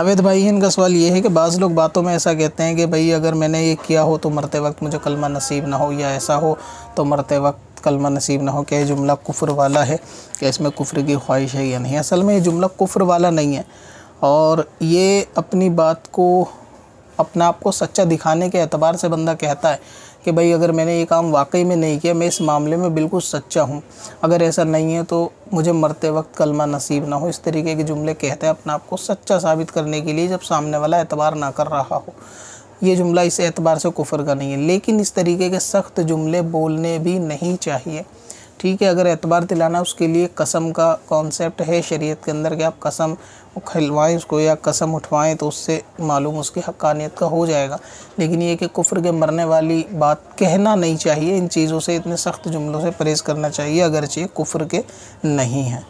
जावेद भाई, इनका सवाल ये है कि बाज़ लोग बातों में ऐसा कहते हैं कि भाई, अगर मैंने ये किया हो तो मरते वक्त मुझे कलमा नसीब ना हो, या ऐसा हो तो मरते वक्त कलमा नसीब ना हो। क्या ये जुमला कुफ्र वाला है? क्या इसमें कुफ्र की ख्वाहिश है या नहीं? असल में ये जुमला कुफ्र वाला नहीं है। और ये अपनी बात को अपना आप को सच्चा दिखाने के अतबार से बंदा कहता है कि भाई अगर मैंने ये काम वाकई में नहीं किया, मैं इस मामले में बिल्कुल सच्चा हूँ। अगर ऐसा नहीं है तो मुझे मरते वक्त कलमा नसीब ना हो। इस तरीके के जुमले कहते हैं अपने आप को सच्चा साबित करने के लिए जब सामने वाला एतबार ना कर रहा हो। ये जुमला इस एतबार से कुफर का नहीं है, लेकिन इस तरीके के सख्त जुमले बोलने भी नहीं चाहिए। ठीक है, अगर एतबार दिलाना उसके लिए कसम का कॉन्सेप्ट है शरीयत के अंदर कि आप कसम खिलवाएँ उसको या कसम उठवाएँ तो उससे मालूम उसकी हक्कानियत का हो जाएगा। लेकिन ये कि कुफ़र के मरने वाली बात कहना नहीं चाहिए, इन चीज़ों से, इतने सख्त जुमलों से परहेज़ करना चाहिए, अगरचे कुफ़र के नहीं हैं।